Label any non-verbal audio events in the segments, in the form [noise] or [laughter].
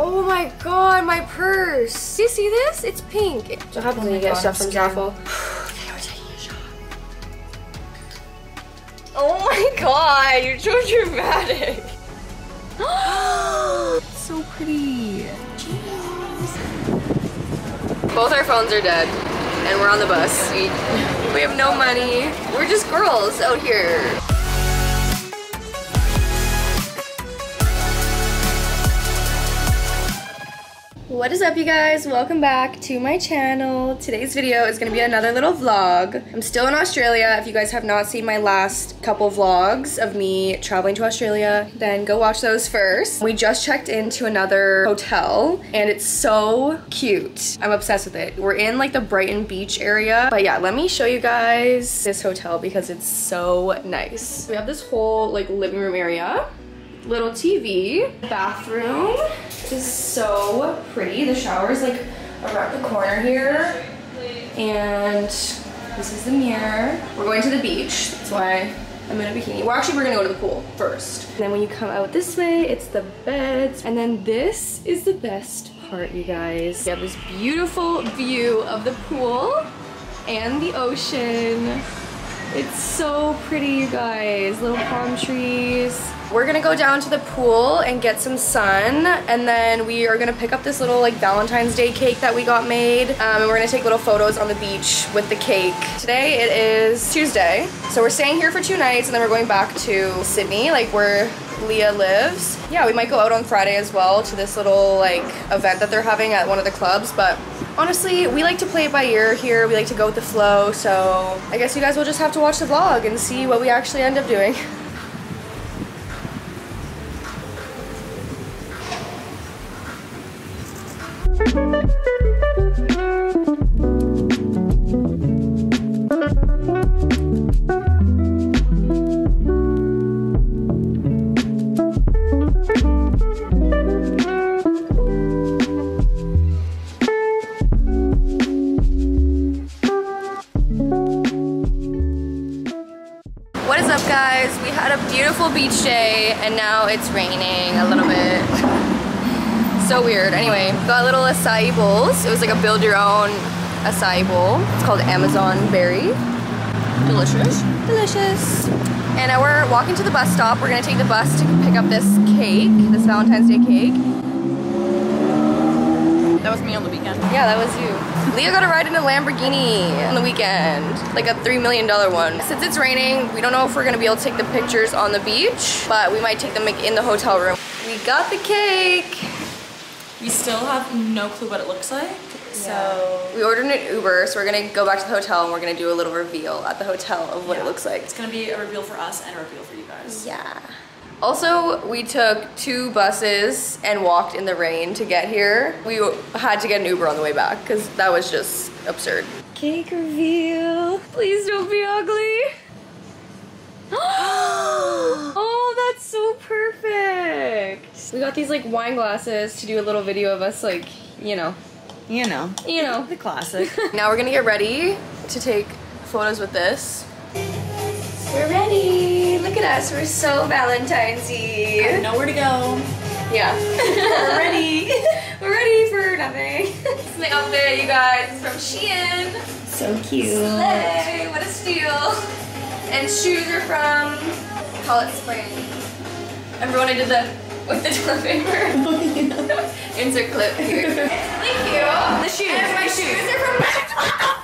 Oh my god, my purse. Do you see this? It's pink. What happens when you get God, stuff from scared. Zaful? [sighs] okay, we're taking a shot. Oh my god, you're so dramatic. [gasps] so pretty. Both our phones are dead, and we're on the bus. We, we have no money. We're just girls out here. What is up you guys? Welcome back to my channel. Today's video is gonna be another little vlog. I'm still in Australia. If you guys have not seen my last couple vlogs of me traveling to Australia, then go watch those first. We just checked into another hotel and it's so cute. I'm obsessed with it. We're in like the Brighton Beach area. But yeah, let me show you guys this hotel because it's so nice. We have this whole like living room area little TV. Bathroom This is so pretty. The shower is like around the corner here. And this is the mirror. We're going to the beach. That's why I'm in a bikini. Well, actually, we're gonna go to the pool first. And then when you come out this way, it's the beds. And then this is the best part, you guys. We have this beautiful view of the pool and the ocean. It's so pretty, you guys. Little palm trees. We're gonna go down to the pool and get some sun, and then we are gonna pick up this little like Valentine's Day cake that we got made, um, and we're gonna take little photos on the beach with the cake. Today it is Tuesday, so we're staying here for two nights, and then we're going back to Sydney, like where Leah lives. Yeah, we might go out on Friday as well to this little like event that they're having at one of the clubs, but honestly, we like to play it by ear here. We like to go with the flow, so I guess you guys will just have to watch the vlog and see what we actually end up doing. [laughs] it's raining a little bit. so weird. Anyway, got little acai bowls. It was like a build your own acai bowl. It's called Amazon Berry. Delicious. Delicious. And now we're walking to the bus stop. We're gonna take the bus to pick up this cake, this Valentine's Day cake. That was me on the weekend. Yeah, that was you. Leah got a ride in a Lamborghini on the weekend, like a $3 million one. One. Since it's raining, we don't know if we're gonna be able to take the pictures on the beach, but we might take them in the hotel room. We got the cake. We still have no clue what it looks like. So We ordered an Uber, so we're gonna go back to the hotel and we're gonna do a little reveal at the hotel of what Yeah. it looks like. it's gonna be a reveal for us and a reveal for you guys. Yeah. Also, we took two buses and walked in the rain to get here. We had to get an Uber on the way back because that was just absurd. Cake reveal. Please don't be ugly. [gasps] oh, that's so perfect. We got these like wine glasses to do a little video of us like, you know, You know. you know. The classic. [laughs] Now we're gonna get ready to take photos with this. We're ready. Look at us. We're so Valentine's-y. Nowhere to go. Yeah. We're ready. [laughs] We're ready for nothing. this is the outfit, you guys. It's from Shein. So cute. Slay. What a steal. And shoes are from It Spring. Remember when I did the with the toilet paper? [laughs] Insert clip here. Thank you. The shoes, And my shoes shoes. are from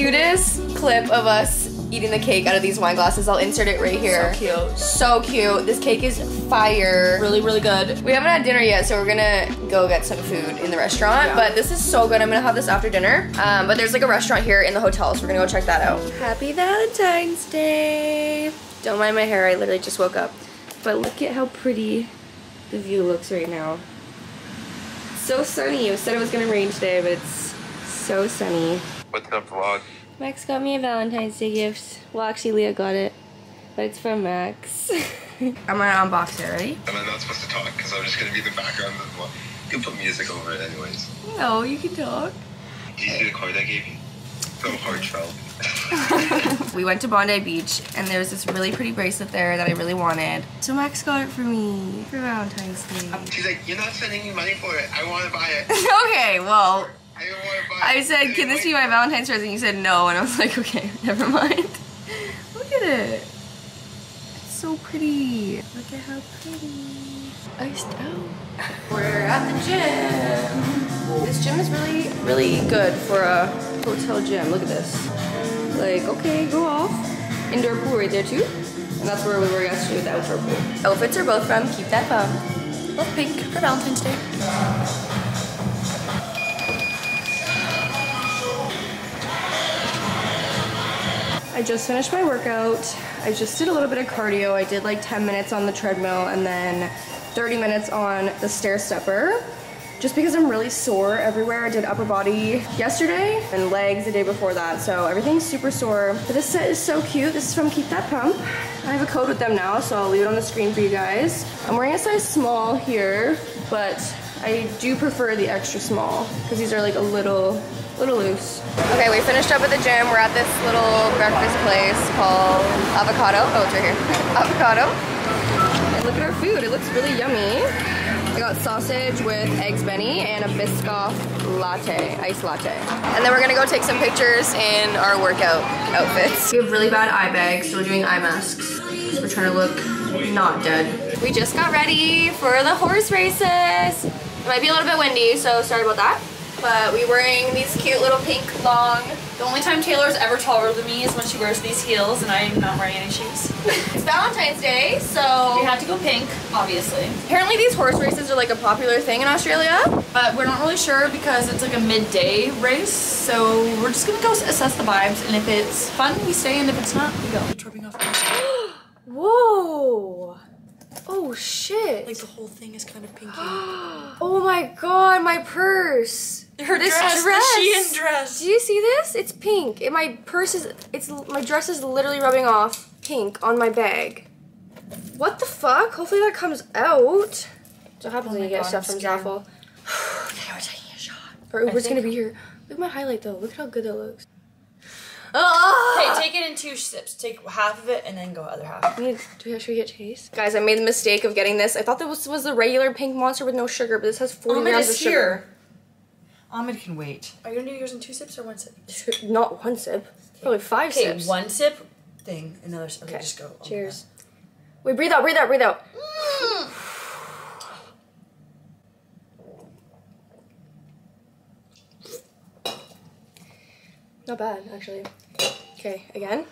cutest clip of us eating the cake out of these wine glasses. I'll insert it right here. So cute. So cute. This cake is fire. Really, really good. We haven't had dinner yet, so we're gonna go get some food in the restaurant. Yeah. But this is so good. I'm gonna have this after dinner. Um, but there's like a restaurant here in the hotel, so we're gonna go check that out. Happy Valentine's Day. Don't mind my hair. I literally just woke up. But look at how pretty the view looks right now. So sunny. It said it was gonna rain today, but it's so sunny. What's up, vlog? Max got me a Valentine's Day gift. Well, actually, Leah got it, but it's from Max. [laughs] I'm gonna unbox it. Ready? Am I not supposed to talk? Because I'm just gonna be the background of the vlog. You can put music over it anyways. No, you can talk. Did you see the card I gave you? So heartfelt. [laughs] We went to Bondi Beach, and there was this really pretty bracelet there that I really wanted. So Max got it for me for Valentine's Day. She's like, you're not sending me money for it. I want to buy it. [laughs] okay, well, I said, can this be my Valentine's present? You said no, and I was like, okay, [laughs] never mind. Look at it. It's so pretty. Look at how pretty. Iced out. We're at the gym. This gym is really, really good for a hotel gym. Look at this. Like, okay, go off. Indoor pool right there too. And that's where we were yesterday with the outdoor pool. Outfits are both from Keep That Pump. Both pink for Valentine's Day. I just finished my workout. I just did a little bit of cardio. I did like 10 minutes on the treadmill and then 30 minutes on the stair stepper. Just because I'm really sore everywhere. I did upper body yesterday and legs the day before that. So everything's super sore. But this set is so cute. This is from Keep That Pump. I have a code with them now, so I'll leave it on the screen for you guys. I'm wearing a size small here, but I do prefer the extra small because these are like a little little loose. Okay, we finished up at the gym. We're at this little breakfast place called Avocado. Oh, it's right here. Avocado. And look at our food. It looks really yummy. I got sausage with eggs benny and a Biscoff latte, iced latte. And then we're gonna go take some pictures in our workout outfits. We have really bad eye bags, so we're doing eye masks. We're trying to look not dead. We just got ready for the horse races. Might be a little bit windy, so sorry about that. But we're wearing these cute little pink long. The only time Taylor's ever taller than me is when she wears these heels and I'm not wearing any shoes. [laughs] It's Valentine's Day, so We had to go pink, obviously. apparently these horse races are like a popular thing in Australia. But we're not really sure because it's like a midday race. So we're just gonna go assess the vibes. And if it's fun, we stay. And if it's not, we go. [gasps] Tripping off. [gasps] Whoa. Oh shit. Like the whole thing is kind of [gasps] pinky. oh my god, my purse. Her This dress, dress. the Shein dress. Do you see this? It's pink. It, my purse is it's my dress is literally rubbing off pink on my bag. What the fuck? Hopefully that comes out. So what happens Oh when you get God, stuff I'm from. Zaful? [sighs] okay, we're taking a shot. Our Uber's gonna be here. Look at my highlight though. Look at how good that looks. Ah! Okay, take it in two sips. Take half of it and then go other half. We need, do we, should we get Chase? Guys, I made the mistake of getting this. I thought this was the regular pink monster with no sugar, but this has 40 Ahmed grams is of sugar. Ahmed can wait. Are you gonna do yours in two sips or one sip? [laughs] Not one sip. Probably five Okay, sips. one sip. Thing, another. Okay, Okay, just go. Cheers. Wait, breathe out, breathe out, breathe out. Not bad, actually. Okay, again.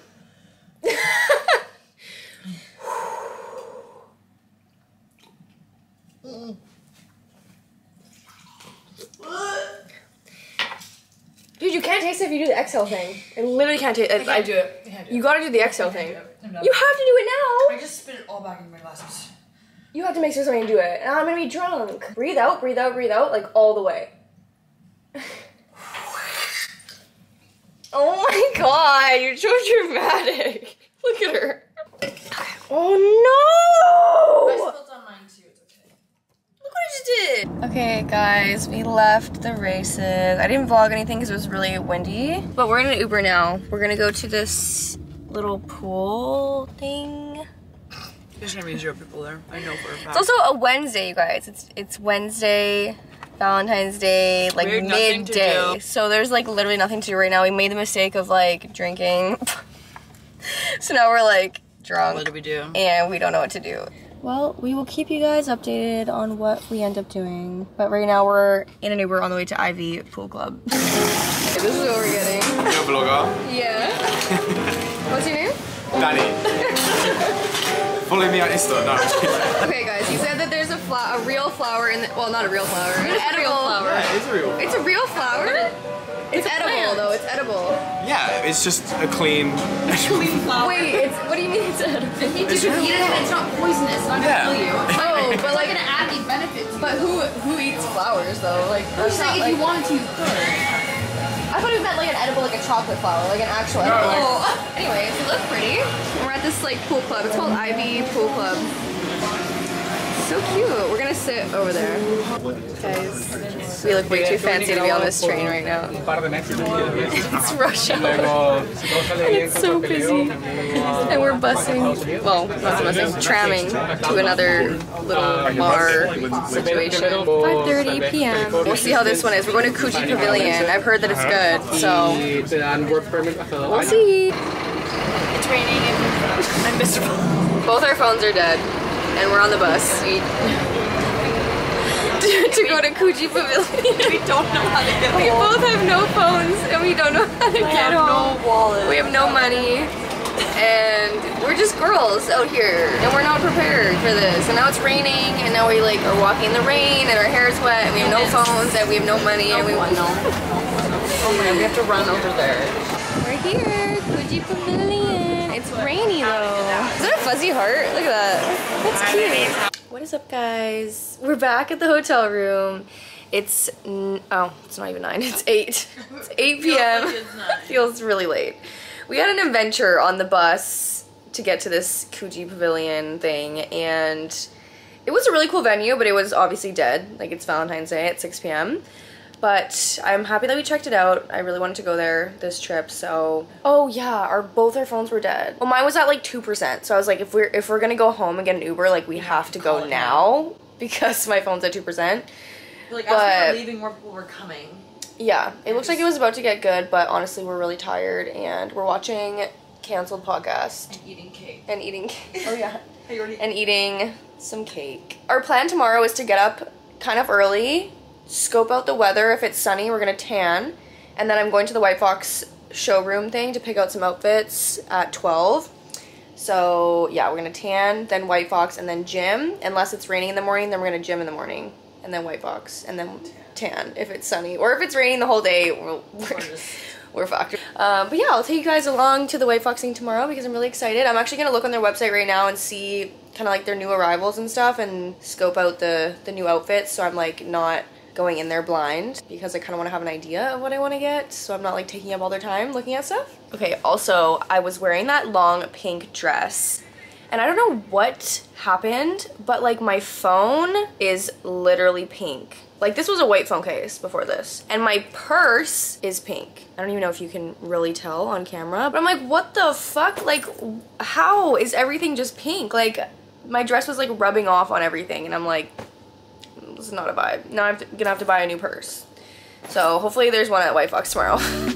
Dude, you can't taste it if you do the exhale thing. I literally can't taste it. I do it. I do You it. gotta do the exhale thing. do it. I'm done. You have to do it now. I just spit it all back in my glasses. You have to make sure somebody do it. And I'm gonna be drunk. Breathe out, breathe out, breathe out, like all the way. [laughs] oh my god, you're so dramatic. [laughs] Look at her. Oh no! spilled on mine too. It's okay. Look what I just did. Okay, guys, we left the races. I didn't vlog anything because it was really windy. But we're in an Uber now. We're gonna go to this little pool thing. There's gonna be zero people there. I know for a fact. It's also a Wednesday, you guys. It's it's Wednesday, Valentine's Day, like We have nothing to midday. So there's like literally nothing to do right now. We made the mistake of like drinking. [laughs] so now we're like drunk what do we do? and we don't know what to do. Well, we will keep you guys updated on what we end up doing. But right now we're in an Uber on the way to Ivy Pool Club. [laughs] this is what we're getting. Yo, vlogger. Yeah. What's your name? Danny. [laughs] Follow me on Insta. No. Okay, guys, you said that there's a flower, a real flower in the, well, not a real flower, an edible flower. yeah, it's real. It's a real flower? It's edible though, it's edible. Yeah, it's just a clean. [laughs] Clean flower. Wait, it's, what do you mean it's edible? You can eat it and it's not poisonous. It's not Yeah. gonna kill you. Oh, but like, gonna add any benefits. but who who eats flowers though? Like, I'm that's saying not if you wanted to, you could. I thought it meant like an edible, like a chocolate flower, like an actual edible. Oh, [laughs] anyways, it looks pretty. We're at this like pool club. It's called Ivy Pool Club. So cute. We're gonna sit over there. Guys, we look way too fancy to be on this train right now. It's Russia. It's so busy. And we're busing, well, not busing, tramming to another little bar situation. 5.30 p.m. We'll see how this one is. We're going to Coogee Pavilion. I've heard that it's good, so we'll see. It's raining and I'm miserable. Both our phones are dead, and we're on the bus. We- [laughs] to, go to Coogee Pavilion. [laughs] We don't know how to get We both have no phones, and we don't know how to get home. wallet. We have no money. And we're just girls out here, and we're not prepared for this. And now it's raining, and now we like are walking in the rain, and our hair is wet, and we have no phones, and we have no money, and we want no. [laughs] Oh my god, we have to run over there. We're here, Coogee Pavilion. It's rainy though. Is that a fuzzy heart? Look at that. That's cute. What is up, guys? We're back at the hotel room. It's n- oh, it's not even nine. It's eight. It's eight p.m. [laughs] Feels really late. We had an adventure on the bus to get to this Coogee Pavilion thing, and it was a really cool venue, but it was obviously dead. Like it's Valentine's Day at 6 p.m. But I'm happy that we checked it out. I really wanted to go there this trip, so oh yeah, our both our phones were dead. Well, mine was at like two percent, so I was like, if we're if we're gonna go home and get an Uber, like we have to go now because my phone's at two percent. Like as we were as we were leaving, more people were coming. Yeah, it looks like it was about to get good, but honestly, we're really tired and we're watching canceled podcast And eating cake. and eating. [laughs] Oh yeah You already and eating some cake. Our plan tomorrow is to get up kind of early, scope out the weather. If it's sunny, we're gonna tan, and then I'm going to the White Fox showroom thing to pick out some outfits at 12. So yeah, we're gonna tan, then White Fox, and then gym. Unless it's raining in the morning, then we're gonna gym in the morning, and then White Fox, and then tan if it's sunny. Or if it's raining the whole day, we're, we're, we're [laughs] fucked. Um, but yeah, I'll take you guys along to the White Fox thing tomorrow because I'm really excited. I'm actually gonna look on their website right now and see kind of like their new arrivals and stuff and scope out the the new outfits. So I'm like not going in there blind because I kind of want to have an idea of what I want to get. So I'm not like taking up all their time looking at stuff. Okay. Also, I was wearing that long pink dress. And I don't know what happened, but like my phone is literally pink. Like this was a white phone case before this. And my purse is pink. I don't even know if you can really tell on camera. But I'm like, what the fuck? Like, how is everything just pink? Like, my dress was like rubbing off on everything. And I'm like, is not a vibe. Now I'm gonna have to buy a new purse. So hopefully there's one at White Fox tomorrow. [laughs]